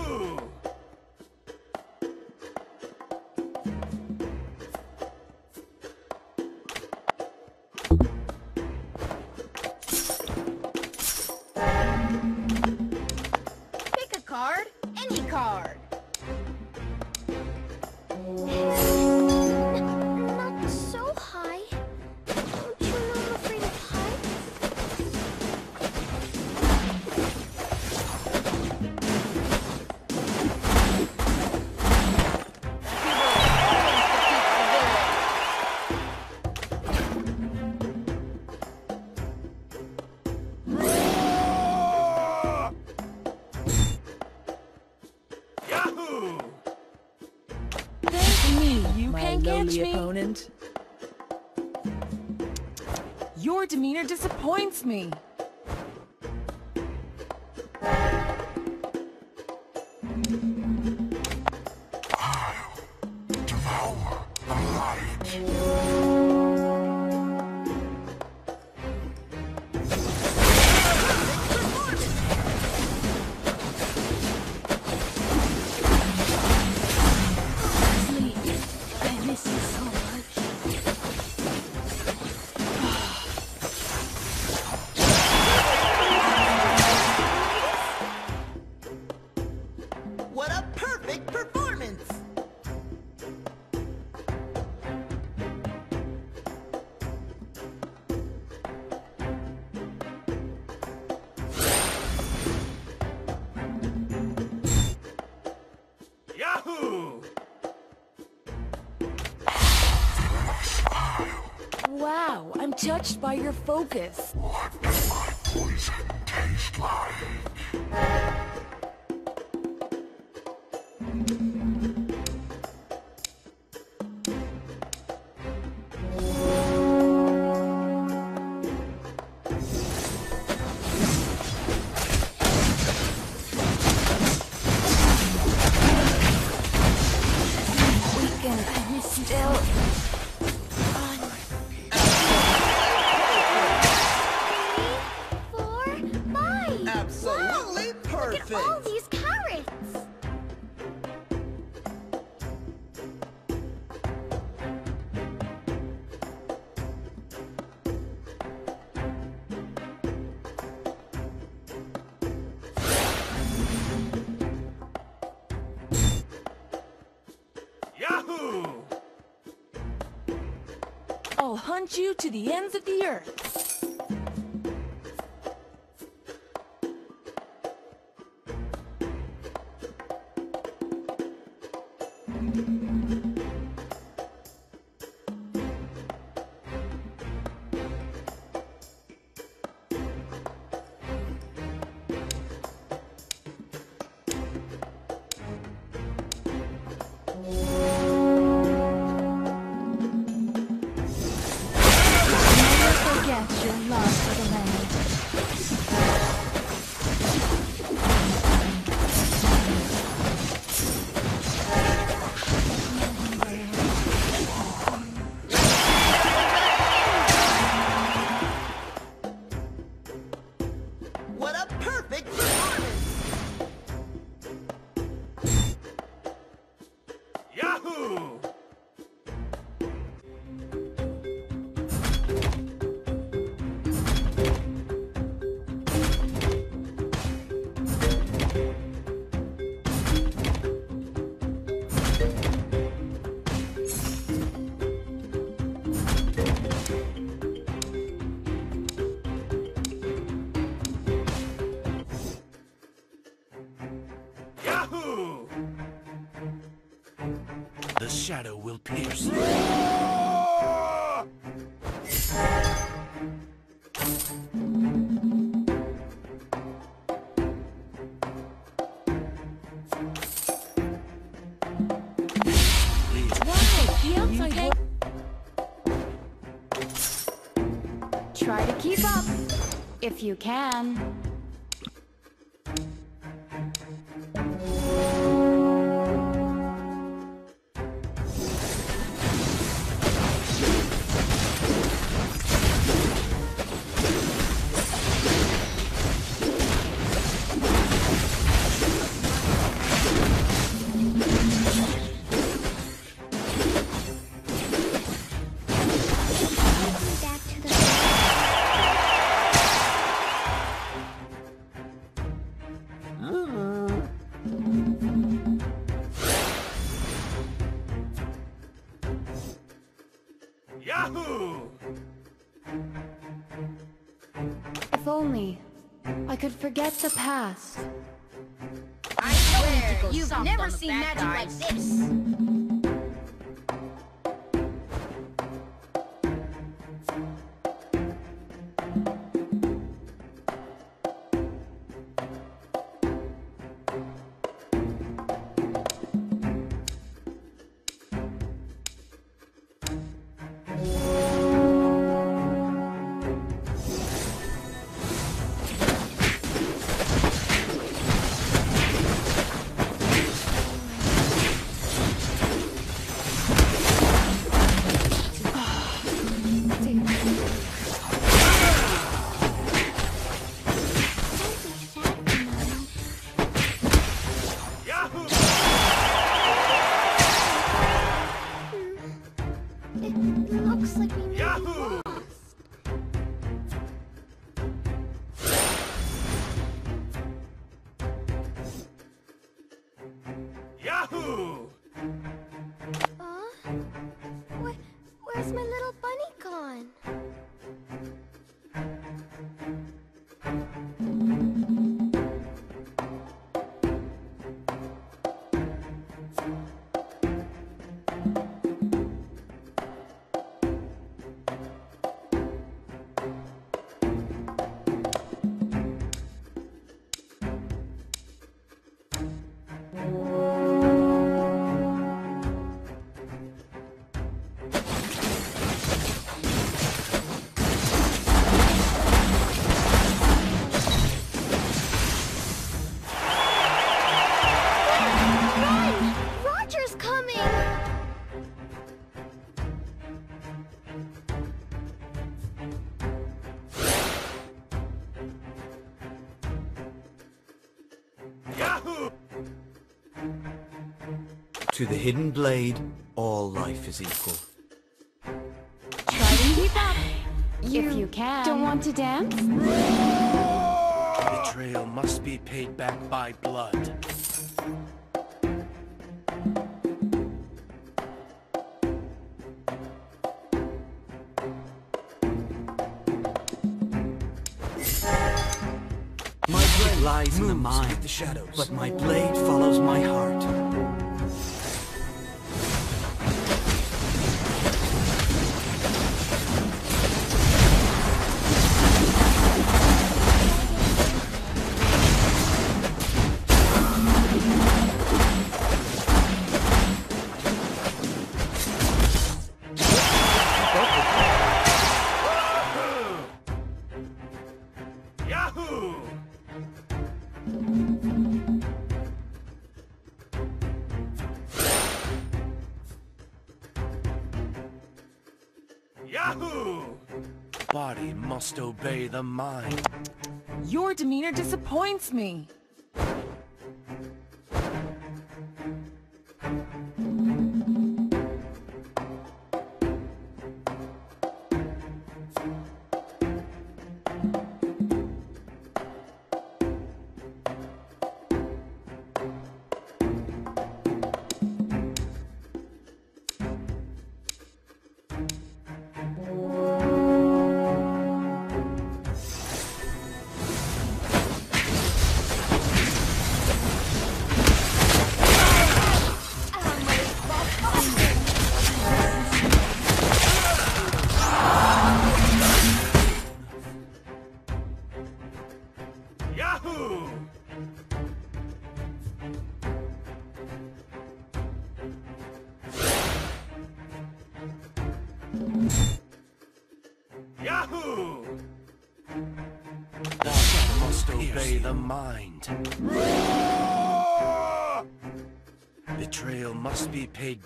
Ooh. Demeanor disappoints me. By your focus. I'll hunt you to the ends of the earth. Shadow will pierce. Try to keep up, if you can. I could forget the past. I swear, you've never seen magic like this. The hidden blade, all life is equal. Try to keep up. if you can. Don't want to dance? Betrayal must be paid back by blood. My blade lies in the mind, the shadows, but my blade follows my heart. Must obey the mind. Your demeanor disappoints me.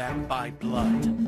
Back by blood.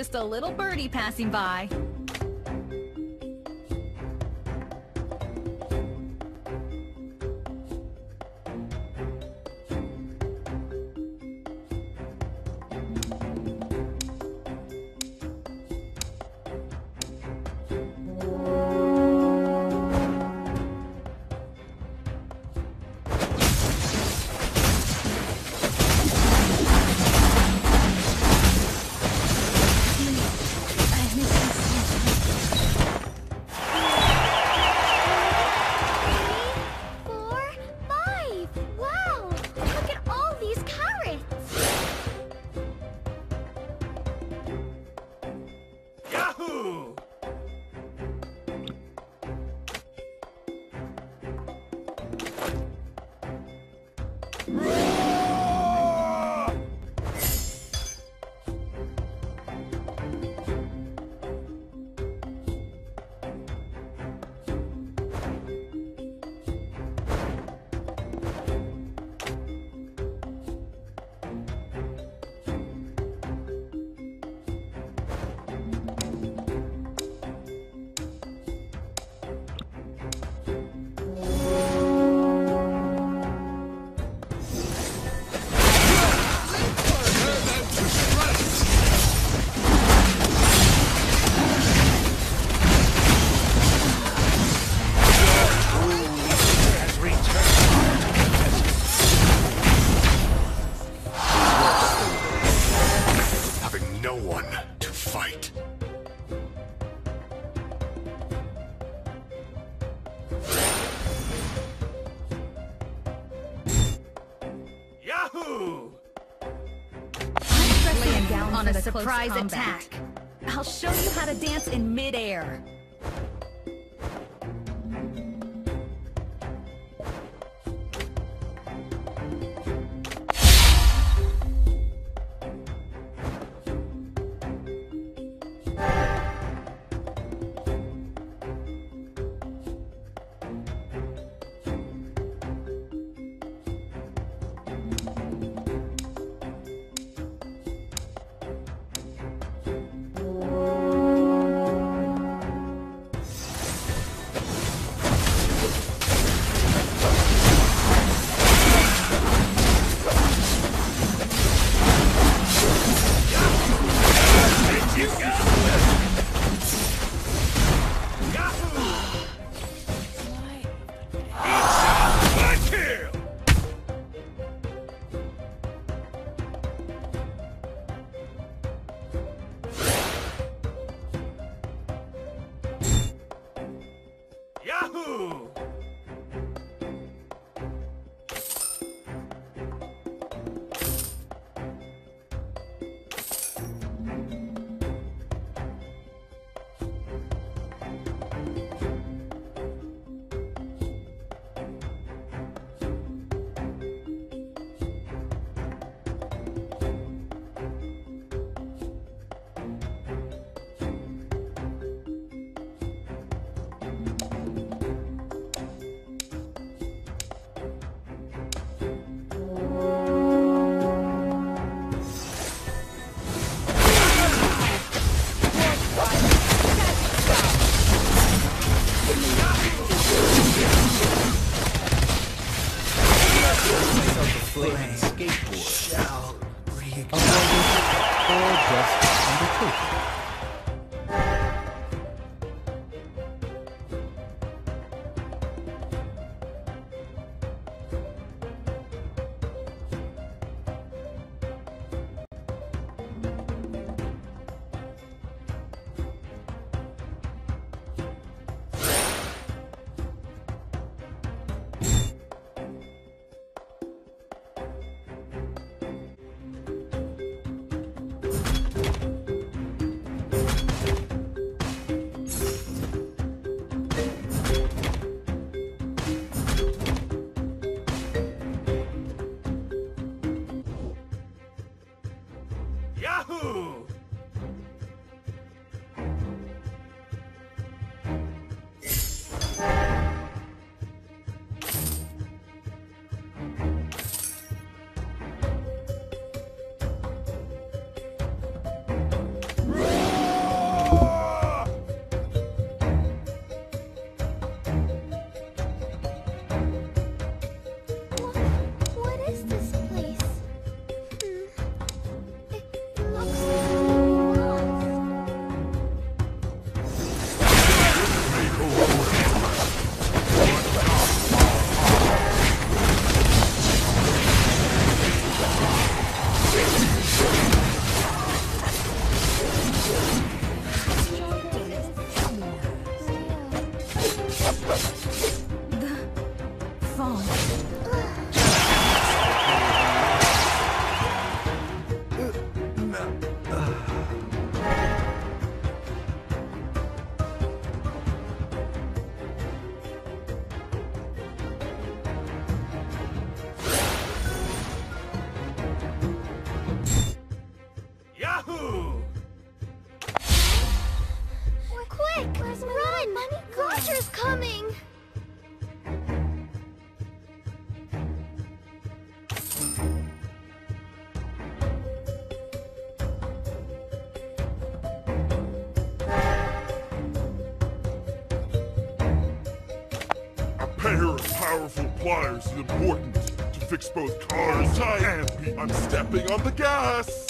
Just a little birdie passing by. Surprise attack. I'll show you how to dance in midair. Powerful pliers is important to fix both cars and. I'm stepping on the gas.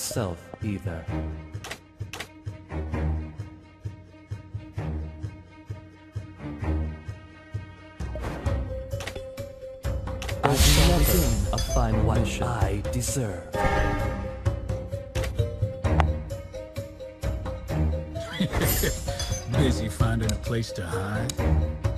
Myself either. Never a fine one I deserve. Busy finding a place to hide?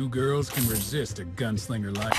Few girls can resist a gunslinger like